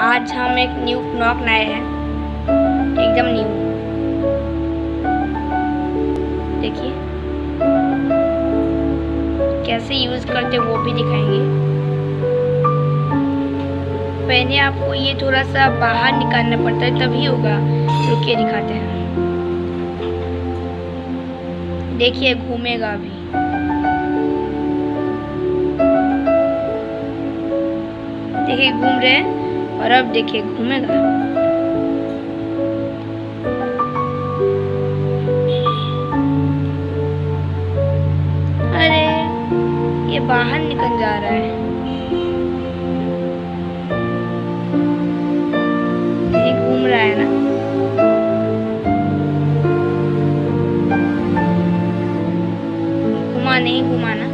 आज हम एक न्यू नॉक लाए हैं। एकदम न्यू देखिए। कैसे यूज़ करते वो भी दिखाएँगे। पहले आपको ये थोड़ा सा बाहर निकालना पड़ता है, तभी होगा। रुकिए, दिखाते हैं। देखिए, घूमेगा अभी देखिए, घूम रहे हैं। और अब देखिए घूमेगा। अरे, ये बाहर निकल जा रहा है। घूम रहा है ना? घुमा नहीं घुमाना